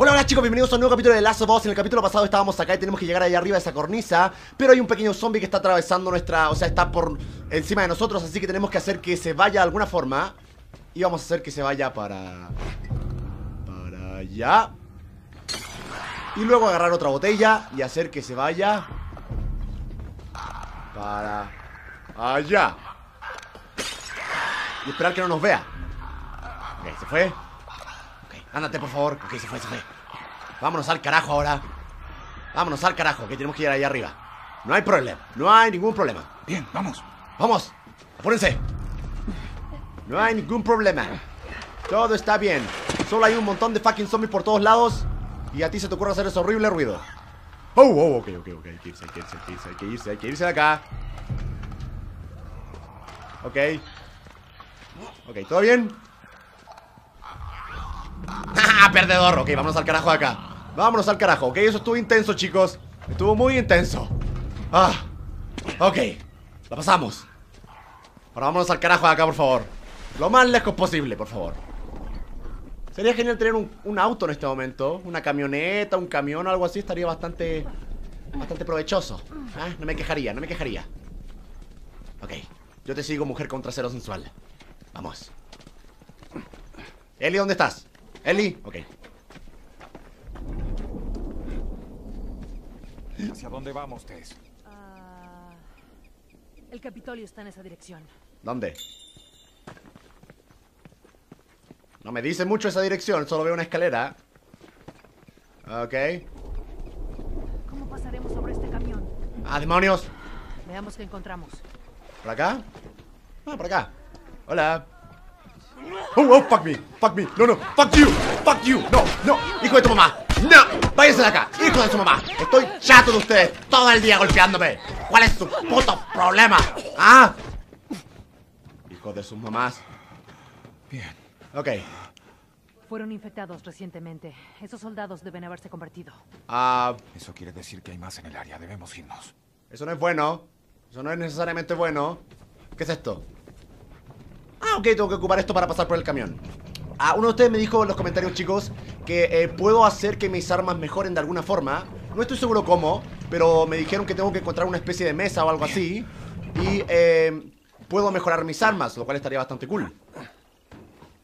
Hola, chicos, bienvenidos a un nuevo capítulo de of Us. En el capítulo pasado estábamos acá y tenemos que llegar ahí arriba de esa cornisa Pero hay un pequeño zombie que está atravesando nuestra... O sea, está por encima de nosotros Así que tenemos que hacer que se vaya de alguna forma Y vamos a hacer que se vaya para... Para allá Y luego agarrar otra botella Y hacer que se vaya Para... Allá. Y esperar que no nos vea. Ok, se fue ándate por favor. Ok, se fue, se fue. Vámonos al carajo ahora. Vámonos al carajo, que tenemos que ir ahí arriba. No hay problema, no hay ningún problema. Bien, vamos. Vamos, apúrense. No hay ningún problema. Todo está bien. Solo hay un montón de fucking zombies por todos lados Y a ti se te ocurre hacer ese horrible ruido. Oh, oh, ok, ok, ok. Hay que irse, hay que irse, hay que irse, hay que irse, hay que irse de acá. Ok. Ok, ¿todo bien? ¡Ah, perdedor! Ok, vámonos al carajo de acá. Vámonos al carajo, ok, eso estuvo intenso, chicos. Estuvo muy intenso. Ah, ok. La pasamos. Ahora vámonos al carajo de acá, por favor. Lo más lejos posible, por favor. Sería genial tener un, auto en este momento. Una camioneta, un camión algo así Estaría bastante Bastante provechoso. Ah, No me quejaría, no me quejaría. Ok, yo te sigo, mujer con trasero sensual. Vamos. Eli, ¿dónde estás? Eli, ok ¿Hacia dónde vamos, Tess? Ah, el Capitolio está en esa dirección. ¿Dónde? No me dice mucho esa dirección, solo veo una escalera. Ok. ¿Cómo pasaremos sobre este camión? Ah, demonios. Veamos qué encontramos. ¿Por acá? Ah, por acá. Hola. Oh, oh, fuck me, fuck me. No, no, fuck you, fuck you. No, no, hijo de tu mamá. No, váyase de acá, hijo de su mamá. Estoy chato de ustedes todo el día golpeándome. ¿Cuál es su puto problema? ¿Ah? Hijo de sus mamás. Bien. Ok. Fueron infectados recientemente. Esos soldados deben haberse convertido. Ah, Eso quiere decir que hay más en el área. Debemos irnos. eso no es bueno. Eso no es necesariamente bueno. ¿Qué es esto? Ah, ok, tengo que ocupar esto para pasar por el camión. Ah, uno de ustedes me dijo en los comentarios, chicos, que eh, puedo hacer que mis armas mejoren de alguna forma. No estoy seguro cómo, pero me dijeron que tengo que encontrar una especie de mesa o algo así. Y eh, puedo mejorar mis armas, lo cual estaría bastante cool.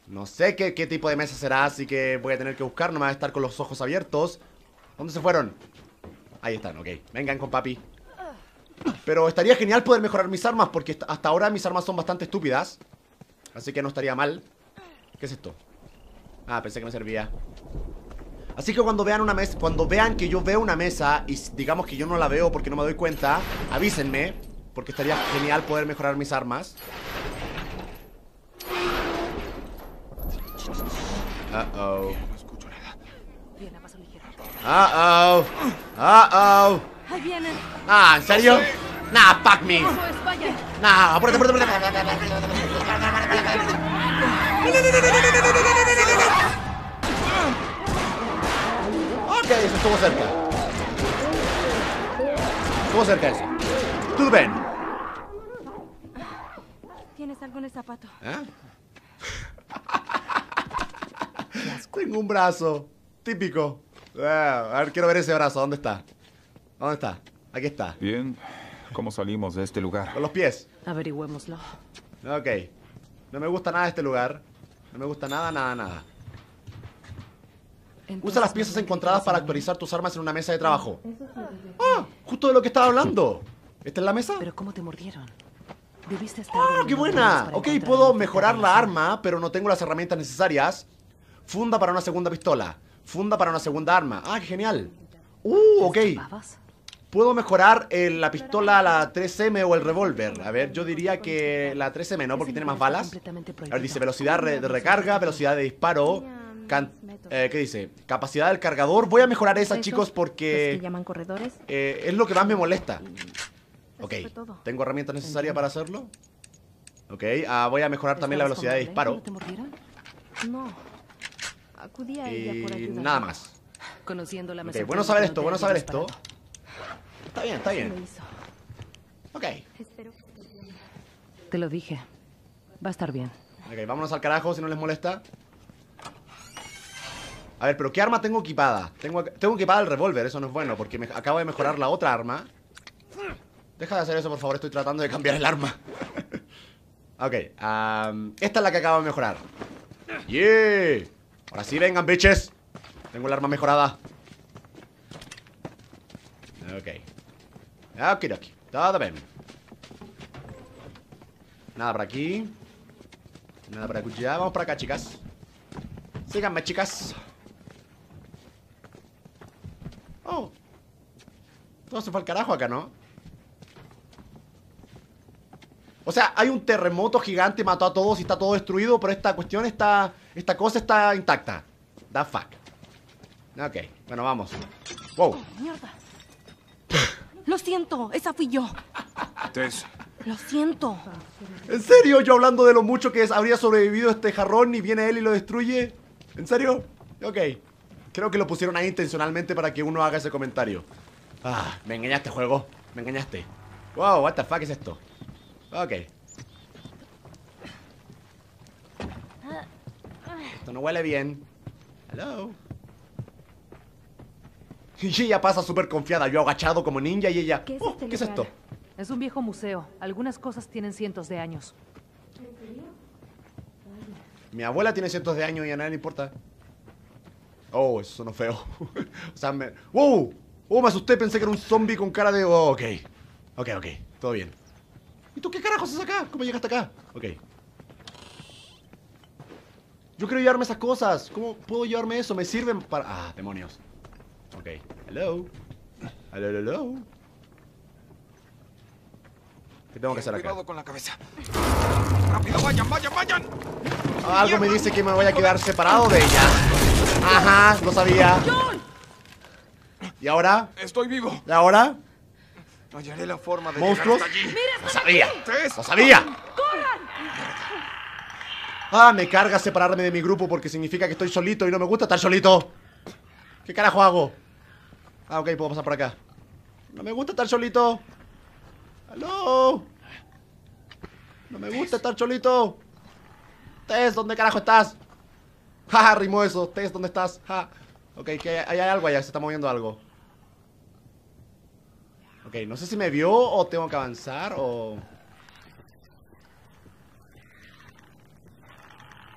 No sé qué, qué tipo de mesa será, así que voy a tener que buscar. No me va a estar con los ojos abiertos. ¿Dónde se fueron? Ahí están, ok. Vengan con papi. Pero estaría genial poder mejorar mis armas, porque hasta- hasta ahora mis armas son bastante estúpidas. Así que no estaría mal. ¿Qué es esto? Ah, pensé que me servía. Así que cuando vean una mesa, cuando vean que yo veo una mesa y digamos que yo no la veo porque no me doy cuenta, avísenme, porque estaría genial poder mejorar mis armas. Uh oh. Uh oh. Uh oh. Ah, ¿en serio? Nah, fuck me. Nah, apúrate, apúrate, apúrate. Ok, eso estuvo cerca. Estuvo cerca eso. Tú ven. ¿Tienes algo en el zapato? ¿Eh? Tengo un brazo. Típico. Ah, a ver, quiero ver ese brazo. ¿Dónde está? ¿Dónde está? Aquí está. Bien. ¿Cómo salimos de este lugar? Con los pies. Averigüémoslo. Ok. No me gusta nada este lugar. No me gusta nada, nada, nada. Usa las piezas encontradas para actualizar tus armas en una mesa de trabajo. Ah, justo de lo que estaba hablando. ¿Esta es la mesa? ¿Pero cómo te mordieron? Debiste estar... ¡Ah, qué buena! Ok, puedo mejorar la arma, pero no tengo las herramientas necesarias. Funda para una segunda pistola. Funda para una segunda arma. ¡Ah, qué genial! ¡Uh, ok! Puedo mejorar eh, la pistola, la 3M o el revólver. A ver, yo diría que la 3M, ¿no? Porque tiene más balas. A ver, dice velocidad re- de recarga, velocidad de disparo. can- eh, ¿Qué dice? Capacidad del cargador. Voy a mejorar esa, chicos, ¿Los que porque llaman corredores? eh, es lo que más me molesta. Ok. ¿tengo herramientas necesarias para hacerlo? Ok, ah, voy a mejorar también la ¿Estabas velocidad de disparo. ¿No te mordieron? No. Acudí a ella por Y ayuda. nada más. Conociendo la Ok, mesa. bueno saber esto, bueno saber esto. Está bien, está bien. Ok. Te lo dije. Va a estar bien. ok, vámonos al carajo si no les molesta. A ver, pero ¿qué arma tengo equipada? Tengo, tengo equipada el revólver, eso no es bueno, porque me, acabo de mejorar la otra arma. Deja de hacer eso, por favor, estoy tratando de cambiar el arma. ok, am, esta es la que acabo de mejorar. ¡Yeah! Ahora sí, vengan, bitches. Tengo el arma mejorada. Ok. Ok, ok. Todo bien. Nada por aquí. Nada por aquí. Vamos por acá, chicas. Síganme, chicas. Oh. Todo se fue al carajo acá, ¿no? O sea, hay un terremoto gigante, mató a todos y está todo destruido, pero esta cuestión está... Esta cosa está intacta. Da fuck. Ok, bueno, vamos. Wow. Mierda. Lo siento, esa fui yo. Tess, Lo siento. ¿En serio? Yo hablando de lo mucho que es- habría sobrevivido este jarrón y viene él y lo destruye. ¿En serio? Ok. Creo que lo pusieron ahí intencionalmente para que uno haga ese comentario. Ah, me engañaste, juego. Me engañaste. Wow, what the fuck es esto? Ok. Esto no huele bien. Hello. Y ella pasa súper confiada, yo agachado como ninja y ella... ¿Qué es "Oh, este ¿Qué es esto? Es un viejo museo. Algunas cosas tienen cientos de años. Mi abuela tiene cientos de años y a nadie le importa. Oh, eso sonó feo. o sea, me... ¡Wow! Oh, me asusté, pensé que era un zombie con cara de... Oh, ok. Ok, ok. Todo bien. ¿Y tú qué carajos haces acá? ¿Cómo llegaste acá? Ok. Yo quiero llevarme esas cosas. ¿Cómo puedo llevarme eso? Me sirven para... Ah, demonios. Ok. Hello. Hello, hello, hello. ¿Qué tengo que hacer acá? cuidado con la cabeza. ¡Rápido, vayan, vayan, vayan! Algo me dice que me voy a quedar separado de ella. Ajá, lo sabía. ¿Y ahora? Estoy vivo. ¿Y ahora? Hallaré la forma de ¿Monstruos? llegar hasta allí. ¡Lo sabía! ¡Lo sabía! Ah, me carga separarme de mi grupo porque significa que estoy solito y no me gusta estar solito. ¿Qué carajo hago? Ah, ok, puedo pasar por acá. No me gusta estar solito. ¡Aló! No me gusta estar solito. Tess, ¿dónde carajo estás? Ja, rimó eso. Tess, ¿dónde estás? Ja. Ok, que hay, hay algo allá, se está moviendo algo. Ok, no sé si me vio o tengo que avanzar o...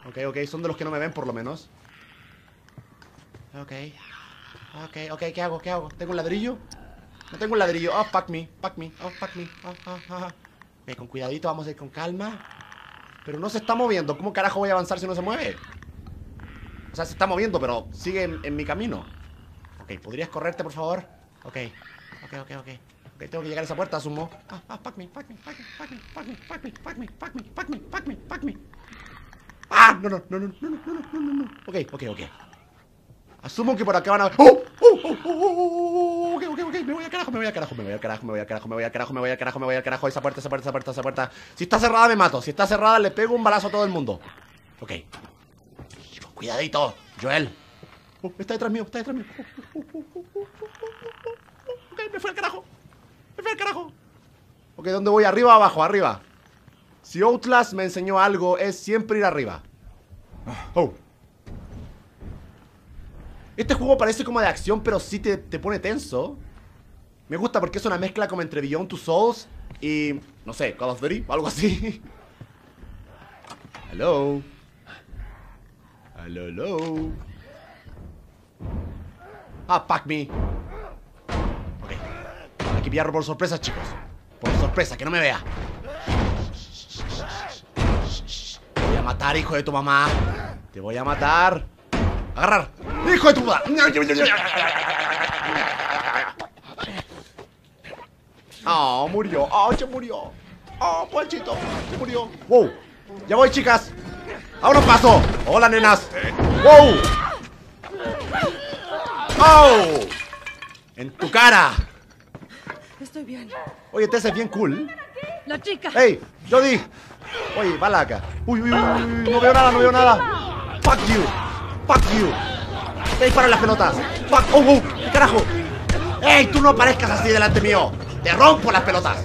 Ok, ok, son de los que no me ven por lo menos. Ok. Ok, ok, ¿qué hago? ¿Qué hago? ¿Tengo un ladrillo? No tengo un ladrillo. Oh, fuck me, fuck me, oh, fuck me. Oh, oh, oh, oh. Ok, con cuidadito, vamos a ir con calma. Pero no se está moviendo. ¿Cómo carajo voy a avanzar si no se mueve? O sea, se está moviendo, pero sigue en, mi camino. Ok, ¿podrías correrte, por favor? Ok, ok, ok, ok. Ok, tengo que llegar a esa puerta, asumo. Ah, ah, fuck me, fuck me, fuck me, fuck me, fuck me, fuck me, fuck me, fuck me, fuck me, fuck me, fuck me. ¡Ah! No, no, no, no, no, no, no, no, no. Ok, ok, ok. Asumo que por acá van a... ¡Oh! ¡Oh! ¡Oh! ¡Oh! ¡Oh! ¡Oh! Ok, ok, ok. Me voy al carajo, me voy al carajo, me voy al carajo, me voy al carajo, me voy al carajo, me voy al carajo, me voy al carajo. Esa puerta, esa puerta, esa puerta, esa puerta. Si está cerrada me mato. Si está cerrada le pego un balazo a todo el mundo. Ok. Cuidadito, Joel. Está detrás mío, está detrás mío. Ok, me fui al carajo. Me fui al carajo. Ok, ¿dónde voy? ¿Arriba o abajo? Arriba. Si Outlast me enseñó algo, es siempre ir arriba. Oh. Este juego parece como de acción, pero sí te, te pone tenso. Me gusta porque es una mezcla como entre Beyond Two Souls y, no sé, Call of Duty o algo así. Hello. Hello, hello. Ah, fuck me. Ok. Hay que pillarlo por sorpresa, chicos. Por sorpresa, que no me vea. Te voy a matar, hijo de tu mamá. Te voy a matar. Agarrar. Hijo de tu puta. Oh, murió. Oh, se murió. Oh, Ponchito. Se murió. Wow. Ya voy, chicas. Ahora paso. Hola, nenas. Wow. Oh. En tu cara. Estoy bien. Oye, te haces bien cool. ¡La chica! ¡Ey! ¡Jody! Oye, balaca. Uy, uy, uy, uy, no veo nada, no veo nada. Fuck you. Fuck you. Te disparan las pelotas. Fuck. Oh, oh, ¿qué carajo? ¡Ey! Tú no aparezcas así delante mío. Te rompo las pelotas.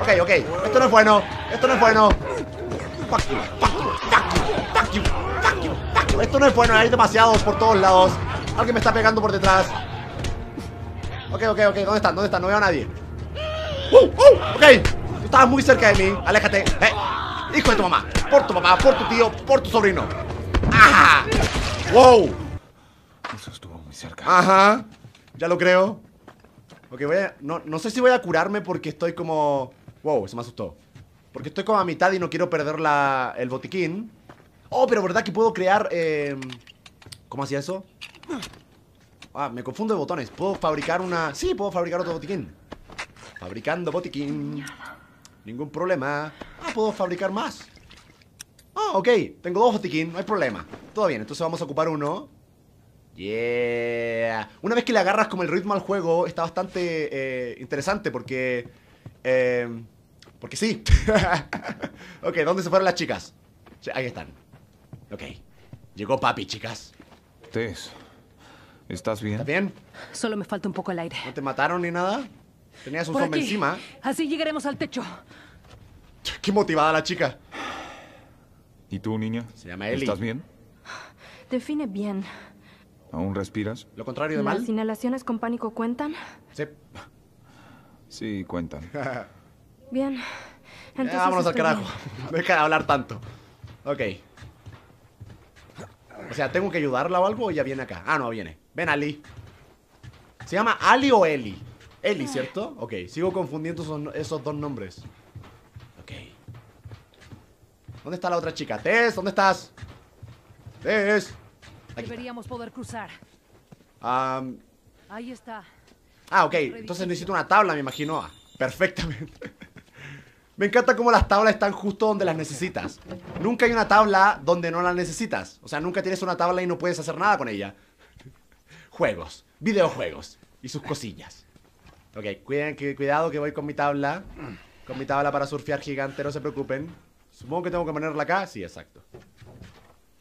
Ok, ok. Esto no es bueno. Esto no es bueno. Fuck you. Fuck you. Fuck you. Fuck you. Fuck you. Fuck you. esto no es bueno, hay demasiados por todos lados. Alguien me está pegando por detrás. Ok, ok, ok, ¿dónde están? ¿Dónde están? No veo a nadie. ¡Uh! ¡Uh! Ok, tú estabas muy cerca de mí. Aléjate. Eh. Hijo de tu mamá. Por tu papá, por tu tío, por tu sobrino. ¡Ah! ¡Wow! Eso estuvo muy cerca. Ajá. Ya lo creo. Ok, voy a... No, no sé si voy a curarme porque estoy como... Wow, se me asustó. Porque estoy como a mitad y no quiero perder la... el botiquín. Oh, pero ¿verdad que puedo crear... eh, ¿Cómo hacía eso? Ah, me confundo de botones. ¿Puedo fabricar una...? Sí, puedo fabricar otro botiquín. Fabricando botiquín. Ningún problema. Ah, puedo fabricar más. Ah, ok. Tengo dos botiquín, no hay problema. Todo bien, entonces vamos a ocupar uno. Yeah. Una vez que le agarras como el ritmo al juego, está bastante eh, interesante porque... eh, porque sí. ok, ¿dónde se fueron las chicas? Sí, ahí están. Ok. Llegó papi, chicas. Tess, ¿estás bien? ¿Estás bien? Solo me falta un poco el aire. ¿No te mataron ni nada? Tenías un Por zombie aquí. encima. Así llegaremos al techo. Qué motivada la chica. ¿Y tú, niña? Se llama Ellie. ¿Estás bien? Define bien. ¿Aún respiras? ¿Lo contrario de mal? ¿Las inhalaciones con pánico cuentan? Sí. Sí, cuentan. Bien. Ya, Entonces vámonos al carajo. bien. Deja de hablar tanto. Ok. O sea, ¿tengo que ayudarla o algo o ya viene acá? Ah, no, viene. Ven, Ali. ¿Se llama Ali o Eli? Eli, ¿cierto? Ok, sigo confundiendo esos, esos dos nombres. Ok. ¿Dónde está la otra chica? Tess, ¿dónde estás? Tess. Deberíamos poder cruzar. Ahí está. Ah, ok. Entonces necesito una tabla, me imagino. Ah, perfectamente. me encanta cómo las tablas están justo donde las necesitas. Nunca hay una tabla donde no la necesitas. O sea, nunca tienes una tabla y no puedes hacer nada con ella. Juegos, videojuegos y sus cosillas. Ok, cuiden, que, cuidado que voy con mi tabla. Con mi tabla para surfear gigante, no se preocupen. Supongo que tengo que ponerla acá. Sí, exacto.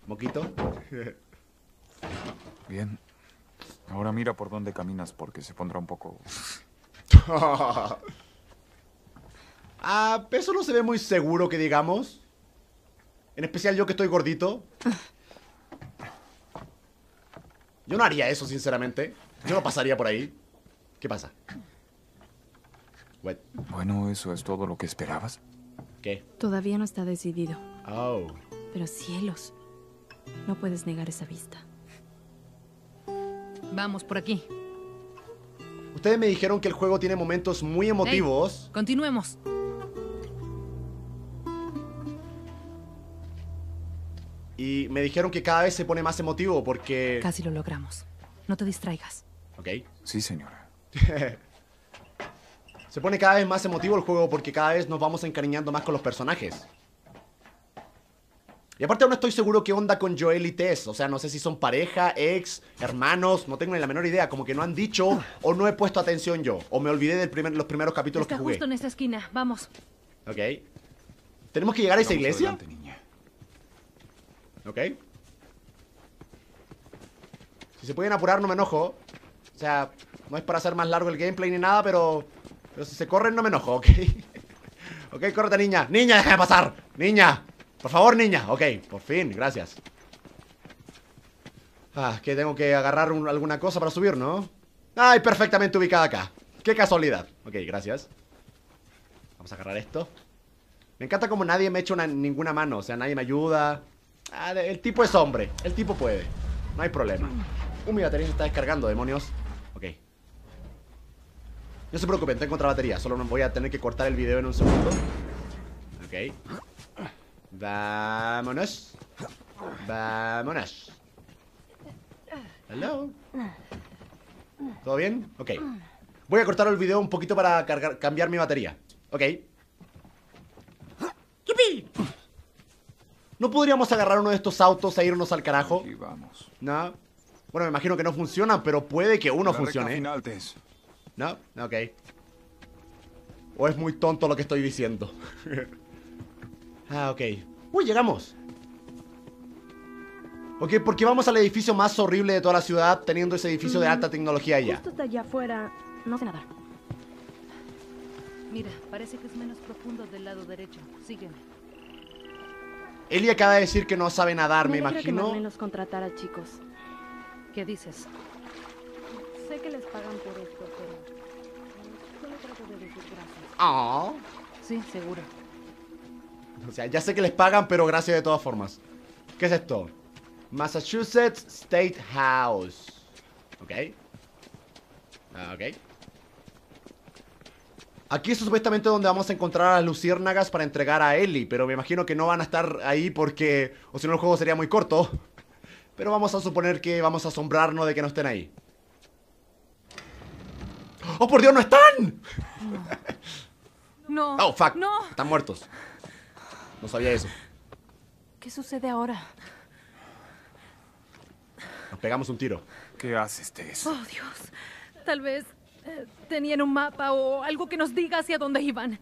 Moquito. Bien. Ahora mira por dónde caminas porque se pondrá un poco... ah, eso no se ve muy seguro que digamos. En especial yo que estoy gordito. Yo no haría eso, sinceramente. Yo no pasaría por ahí. ¿Qué pasa? What? Bueno, ¿eso es todo lo que esperabas? ¿Qué? Todavía no está decidido. Oh. Pero cielos. No puedes negar esa vista. Vamos por aquí. Ustedes me dijeron que el juego tiene momentos muy emotivos. Hey, continuemos. Y me dijeron que cada vez se pone más emotivo porque... Casi lo logramos. No te distraigas. Ok. Sí, señora. Se pone cada vez más emotivo el juego porque cada vez nos vamos encariñando más con los personajes. Y aparte aún no estoy seguro qué onda con Joel y Tess. O sea, no sé si son pareja, ex, hermanos. No tengo ni la menor idea. Como que no han dicho o no he puesto atención yo. O me olvidé de primer, los primeros capítulos Está que jugué. justo en esta esquina. Vamos. Ok. ¿Tenemos que llegar a esa Vamos iglesia? adelante, niña. Ok. Si se pueden apurar no me enojo. O sea, no es para hacer más largo el gameplay ni nada, pero... Pero si se corren no me enojo, ¿ok? ok, córrete, niña. Niña, déjame pasar. Niña. Por favor, niña. Ok, por fin, gracias. Ah, que tengo que agarrar un- alguna cosa para subir, ¿no? Ay, perfectamente ubicada acá. Qué casualidad. Ok, gracias. Vamos a agarrar esto. Me encanta como nadie me echa una- ninguna mano. O sea, nadie me ayuda. Ah, el tipo es hombre. El tipo puede. No hay problema. Uh, mi batería se está descargando, demonios. Ok. No se preocupen, tengo otra batería. Solo voy a tener que cortar el video en un segundo. Ok. Vámonos. Vámonos. Hello. ¿Todo bien? Ok. Voy a cortar el video un poquito para cargar- cambiar mi batería. Ok. ¡Yupi! ¿No podríamos agarrar uno de estos autos e irnos al carajo? Vamos. No. Bueno, me imagino que no funcionan, pero puede que uno La funcione. final. No, ok. O es muy tonto lo que estoy diciendo. ah, ok. Uy, llegamos. Ok, porque vamos al edificio más horrible de toda la ciudad, teniendo ese edificio de alta tecnología allá. Justo está allá afuera. No sé nadar. Mira, parece que es menos profundo del lado derecho. Sígueme. Eli acaba de decir que no sabe nadar, me, que imagino. Marlene los contratara, chicos. ¿Qué dices? Sé que les pagan por esto, pero... Solo trato de decir gracias. Ah. Sí, seguro. O sea, ya sé que les pagan, pero gracias de todas formas. ¿Qué es esto? Massachusetts State House. Ok. Ah, ok. Aquí es supuestamente donde vamos a encontrar a las luciérnagas para entregar a Ellie, pero me imagino que no van a estar ahí porque... O si no el juego sería muy corto. Pero vamos a suponer que vamos a asombrarnos de que no estén ahí. ¡Oh, por Dios, no están! No. Oh, fuck. No. Están muertos. No sabía eso. ¿Qué sucede ahora? Nos pegamos un tiro. ¿Qué haces, Tess? Oh, Dios. Tal vez eh, tenían un mapa o algo que nos diga hacia dónde iban.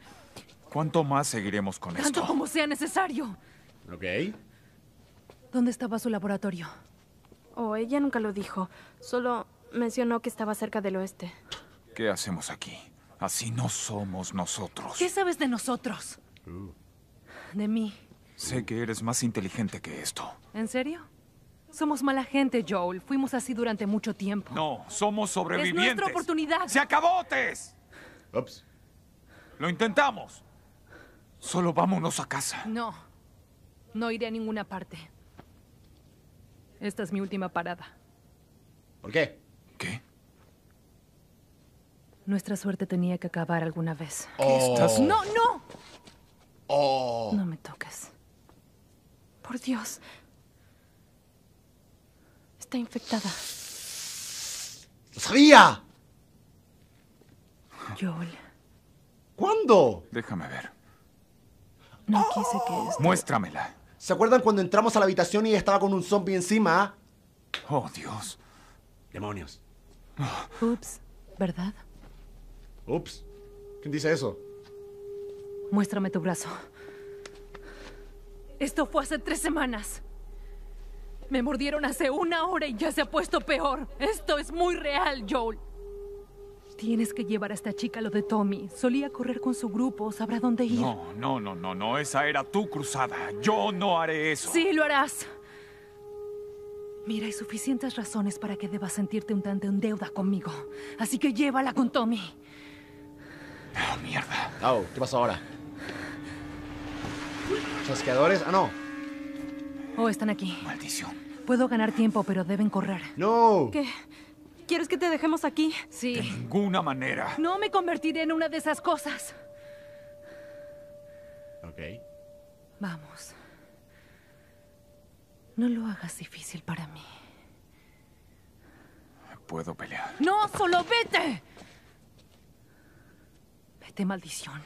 ¿Cuánto más seguiremos con Tanto esto? como sea necesario. Ok. ¿Dónde estaba su laboratorio? Oh, ella nunca lo dijo. Solo mencionó que estaba cerca del oeste. ¿Qué hacemos aquí? Así no somos nosotros. ¿Qué sabes de nosotros? De mí. Sé que eres más inteligente que esto. ¿En serio? Somos mala gente, Joel. Fuimos así durante mucho tiempo. No, somos sobrevivientes. nuestra oportunidad. ¡Se acabó, Tess! Ups. Lo intentamos. Solo vámonos a casa. No. No iré a ninguna parte. Esta es mi última parada. ¿Por qué? ¿Qué? Nuestra suerte tenía que acabar alguna vez. Oh. estás- ¡No, no! Oh. No me toques. Por Dios. Está infectada. ¡Lo sabía! Joel, ¿Cuándo? Déjame ver. no quise que esto... Muéstramela. ¿Se acuerdan cuando entramos a la habitación y ella estaba con un zombie encima? Oh, Dios. Demonios. Ups, ¿verdad? Ups. ¿Quién dice eso? Muéstrame tu brazo. Esto fue hace tres semanas. Me mordieron hace una hora y ya se ha puesto peor. Esto es muy real, Joel. Tienes que llevar a esta chica a lo de Tommy. Solía correr con su grupo, sabrá dónde ir. No, no, no, no, no. Esa era tu cruzada. Yo no haré eso. Sí, lo harás. Mira, hay suficientes razones para que debas sentirte un tanto en deuda conmigo. Así que llévala con Tommy. Oh, mierda. Oh, ¿qué pasó ahora? ¿Chasqueadores? Ah, no. Oh, están aquí. Maldición. Puedo ganar tiempo, pero deben correr. No. ¿Qué? ¿Quieres que te dejemos aquí? De Sí. ninguna manera. No me convertiré en una de esas cosas. Ok. Vamos. No lo hagas difícil para mí. Puedo pelear. No, solo vete. Vete, maldición.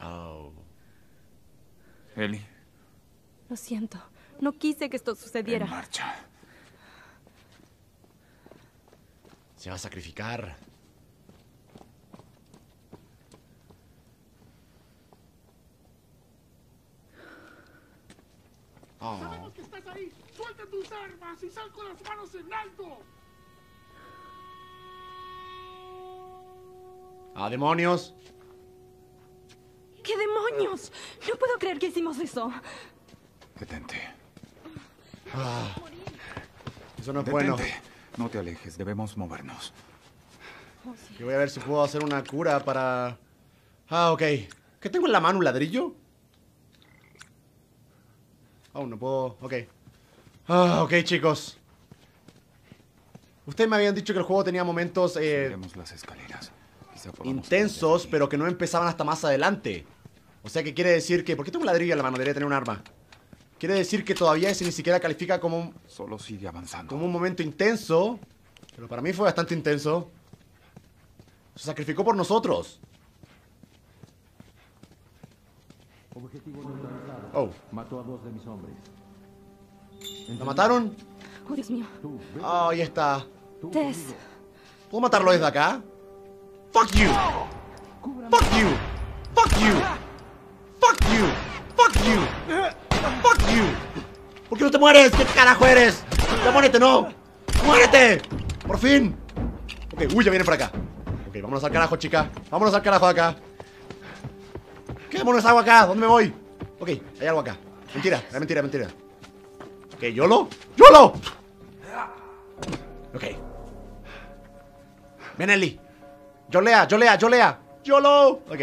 Oh. Eli, Lo siento. No quise que esto en sucediera. marcha. Se va a sacrificar. Oh. ¡Sabemos que estás ahí! ¡Suelta tus armas y sal con las manos en alto! Ah, demonios. ¿Qué demonios? No puedo creer que hicimos eso. Detente. Eso no es bueno. Detente. No te alejes. Debemos movernos. Yo voy a ver si puedo hacer una cura para... Ah, ok. ¿Qué tengo en la mano? ¿Un ladrillo? Oh, no puedo... Ok. Ah, ok, chicos. Ustedes me habían dicho que el juego tenía momentos eh, las escaleras. Intensos, pero que no empezaban hasta más adelante. O sea que quiere decir que... ¿Por qué tengo un ladrillo en la mano? Debería tener un arma. Quiere decir que todavía ese ni siquiera califica como un, Solo sigue avanzando. como un momento intenso. Pero para mí fue bastante intenso. Se sacrificó por nosotros. Oh. Mató a dos de mis hombres. ¿Lo mataron? Oh, Dios mío. Oh, ahí está. Tess. ¿Puedo matarlo desde acá? Fuck you. Fuck you. Fuck you. Fuck you. Fuck you. ¿Por qué no te mueres? ¿Qué carajo eres? Ya muérete, no. ¡Muérete! Por fin. Ok, uy, ya viene por acá. Ok, vámonos al carajo, chica. Vámonos al carajo acá. ¿Qué demonios hago acá? ¿Dónde me voy? Ok, hay algo acá. Mentira, es mentira, mentira. Ok, ¿Yolo? ¡Yolo! Ok. Ven, Eli. Yolea, yolea, yolea. ¡Yolo! Ok.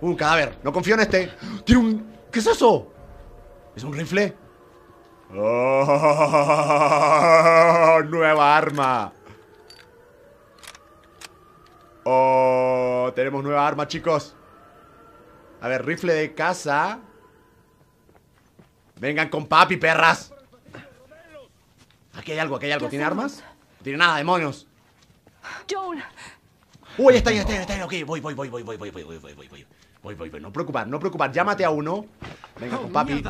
Un cadáver. No confío en este. Tiene un... ¿Qué es eso? ¿Es un rifle? Oh, nueva arma. Oh, tenemos nueva arma, chicos. A ver, rifle de casa. Vengan con papi, perras. Aquí hay algo, aquí hay algo. ¿Tiene armas? No tiene nada, demonios. Joel, Uy, está ahí, está ahí, está ahí. Ok, voy, voy, voy, voy, voy, voy, voy, voy, voy, voy, voy. Voy. No preocupar, no preocupar. Llámate a uno. Venga con papi.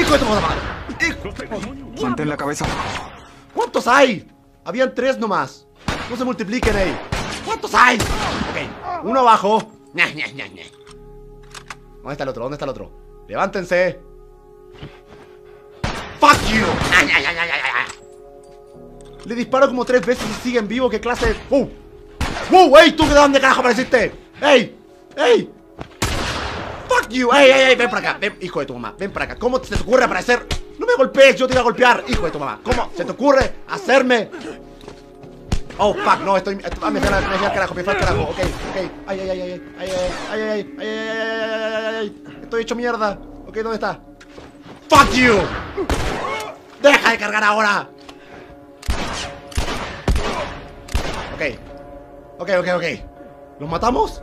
¡Hijo de tu madre! ¡Hijo de tu madre! Mantén la cabeza abajo. ¿Cuántos hay? Habían tres nomás. No se multipliquen ahí. ¿Cuántos hay? Ok, uno abajo. ¿Dónde está el otro? ¿Dónde está el otro? Levántense. ¡Fuck you! Le disparo como tres veces y siguen vivo. ¿Qué clase de.? ¡Uh! ¡Uh! ¡Ey! ¿Tú de dónde carajo apareciste? ¡Ey! ¡Ey! ¡Fuck you! ¡Ey, ey, ey! Ven para acá. Ven, hijo de tu mamá. Ven para acá. ¿Cómo se te ocurre aparecer? No me golpees, yo te iba a golpear. Hijo de tu mamá. ¿Cómo se te ocurre hacerme? Oh, fuck, no, estoy. ah, me fui al carajo, me fui al carajo. Ok, ok. Ay, ay, ay, ay, ay, ay, ay, ay, ay, ay, ay, ay. Estoy hecho mierda. Ok, ¿dónde está? ¡Fuck you! ¡Deja de cargar ahora! Ok. Ok, ok, ok. ¿Los matamos?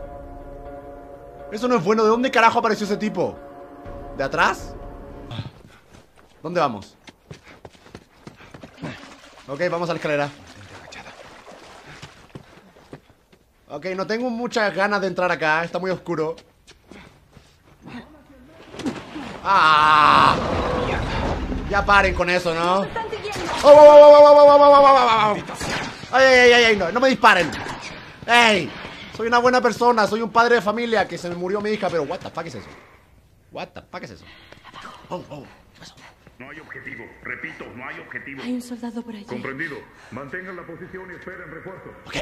Eso no es bueno. ¿De dónde carajo apareció ese tipo? ¿De atrás? ¿Dónde vamos? Ok, vamos a la escalera. Ok, no tengo muchas ganas de entrar acá. Está muy oscuro. ¡Ah! Ya paren con eso, ¿no? ¡Ay, ay, ay! ay no, no me disparen! ¡Ey! Soy una buena persona, soy un padre de familia que se me murió mi hija, pero what the fuck es eso? What the fuck es eso? Oh, oh, ¿qué pasó? No hay objetivo. Repito, no hay objetivo. hay un soldado por allí. Comprendido. Mantengan la posición y esperen refuerzo. Ok.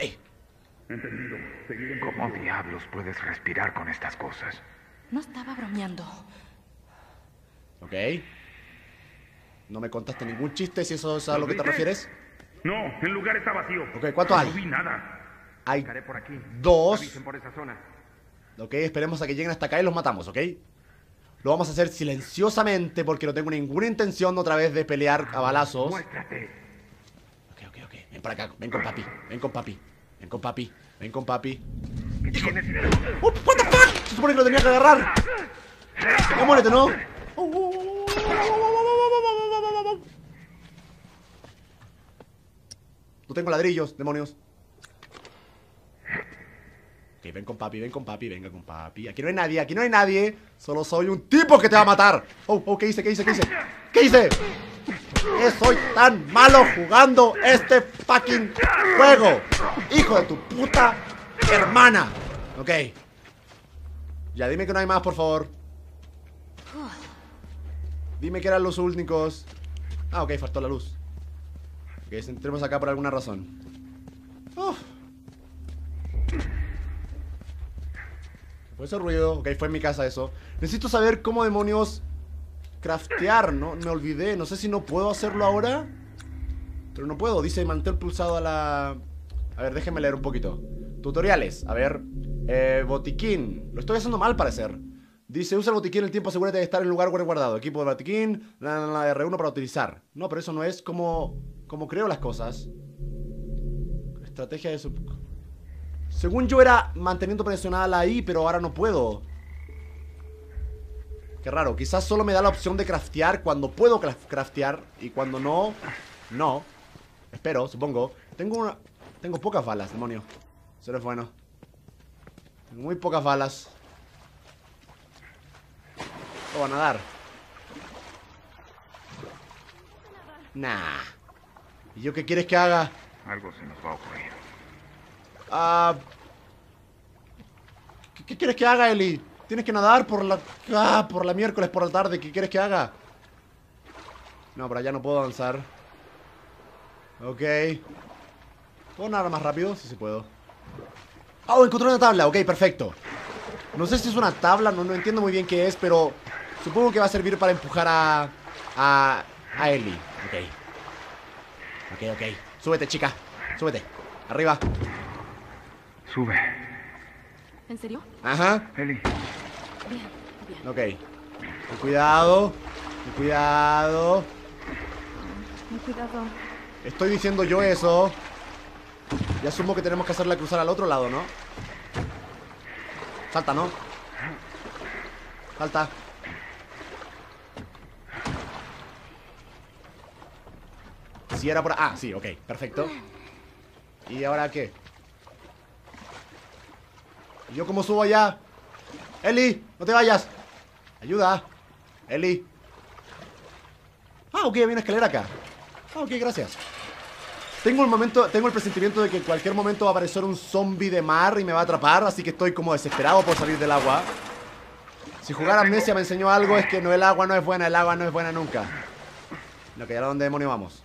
Entendido. Seguir en ¿Cómo diablos puedes respirar con estas cosas? No estaba bromeando. Ok. No me contaste ningún chiste si eso es a lo que te refieres. No, el lugar está vacío. Ok, ¿cuánto hay? No vi nada. Hay por aquí. dos. Ok, esperemos a que lleguen hasta acá y los matamos, ¿ok? Lo vamos a hacer silenciosamente porque no tengo ninguna intención otra vez de pelear a balazos. Muéstrate. Ok, ok, ok. Ven para acá. Ven con papi. Ven con papi. Ven con papi. Ven con papi. Hijo. ¡Oh, what the fuck! Se supone que lo tenía que agarrar. Ya muérete, ¿no? No tengo ladrillos, demonios. Ok, ven con papi, ven con papi, venga con papi. Aquí no hay nadie, aquí no hay nadie. Solo soy un tipo que te va a matar. Oh, oh, ¿qué hice? ¿Qué hice? ¿Qué hice? ¿Qué hice? ¿Qué soy tan malo jugando este fucking juego? Hijo de tu puta hermana. Ok. Ya, dime que no hay más, por favor. Dime que eran los únicos. Ah, ok, faltó la luz. Ok, entremos acá por alguna razón. Uf. Fue ese ruido. Ok, fue en mi casa eso. Necesito saber cómo demonios craftear, ¿no? Me olvidé. No sé si no puedo hacerlo ahora. Pero no puedo. Dice mantén pulsado a la... A ver, déjenme leer un poquito. Tutoriales. A ver. Eh, botiquín. Lo estoy haciendo mal, parecer. Dice, usa el botiquín el tiempo, asegúrate de estar en el lugar guardado. Equipo de botiquín, la, la, la R1 para utilizar. No, pero eso no es como, como creo las cosas. Estrategia de sub... Según yo era manteniendo presionada la I, pero ahora no puedo. Qué raro, quizás solo me da la opción de craftear cuando puedo cra- craftear y cuando no, no. Espero, supongo. Tengo una... Tengo pocas balas, demonio. Eso es bueno. Tengo muy pocas balas. O a nadar. Nah. ¿Y yo qué quieres que haga? Algo se nos va a ocurrir. Ah, ¿qué, quieres que haga, Eli? Tienes que nadar por la... Ah, por la miércoles por la tarde. ¿Qué quieres que haga? No, pero allá no puedo avanzar. Ok. ¿Puedo nadar más rápido? Sí, sí puedo. Oh, encontré una tabla. Ok, perfecto. No sé si es una tabla, no, no entiendo muy bien qué es, pero supongo que va a servir para empujar a... a... a Ellie. Ok. Ok, ok. Súbete, chica. Súbete. Arriba. Sube. ¿En serio? Ajá. Eli, Bien, bien. Ok. Cuidado. Cuidado. Ten cuidado. Estoy diciendo yo eso. Y asumo que tenemos que hacerla cruzar al otro lado, ¿no? Salta, ¿no? Salta. Si era por... Ah, sí, ok, perfecto. ¿Y ahora qué? ¿Y ¿Yo cómo subo allá? Eli, no te vayas. Ayuda. Eli. Ah, ok, había una escalera acá. Ah, ok, gracias. Tengo el momento, tengo el presentimiento de que en cualquier momento va a aparecer un zombie de mar y me va a atrapar, así que estoy como desesperado por salir del agua. Si jugar amnesia me enseñó algo es que no el agua no es buena, el agua no es buena nunca. Lo que ya dónde demonio vamos.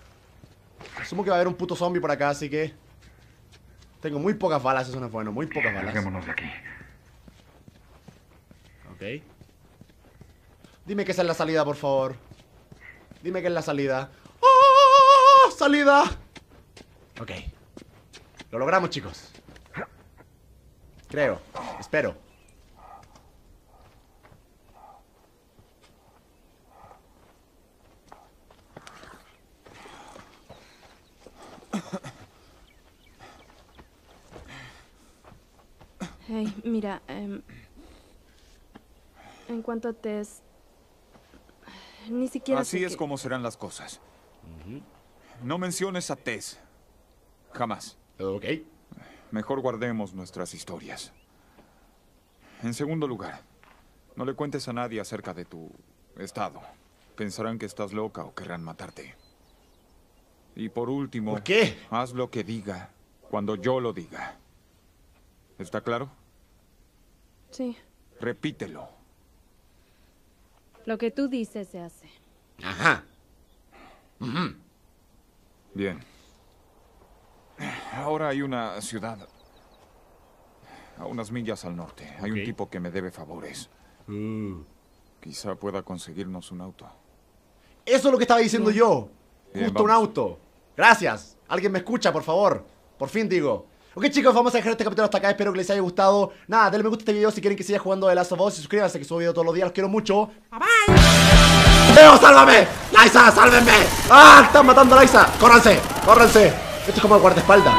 Asumo que va a haber un puto zombie por acá, así que tengo muy pocas balas, eso no es bueno, muy pocas balas. larguémonos de aquí. Ok. Dime que esa es la salida, por favor. Dime que es la salida. ¡Oh! ¡Salida! Ok. Lo logramos, chicos. Creo. Espero. Hey, em, en cuanto a Tess, ni siquiera Así sé es como serán las cosas. No menciones a Tess. Jamás. Ok. Mejor guardemos nuestras historias. En segundo lugar, no le cuentes a nadie acerca de tu estado. Pensarán que estás loca o querrán matarte. Y por último, ¿Por qué? haz lo que diga cuando yo lo diga. ¿Está claro? Sí, Repítelo. lo que tú dices se hace. Ajá. Bien. Ahora hay una ciudad a unas millas al norte. Hay un tipo que me debe favores. Quizá pueda conseguirnos un auto. Eso es lo que estaba diciendo yo. Bien, Justo un auto. Gracias. Alguien me escucha, por favor. Por fin digo. Ok chicos, vamos a dejar este capítulo hasta acá. Espero que les haya gustado. Nada, denle me gusta a este video si quieren que siga jugando de Last of Us. Y suscríbanse que subo video todos los días. Los quiero mucho. Bye bye. ¡Leo, sálvame! ¡Laisa, sálvenme! ¡Ah! ¡Están matando a Laisa! ¡Córranse! ¡Córranse! Esto es como el guardaespaldas.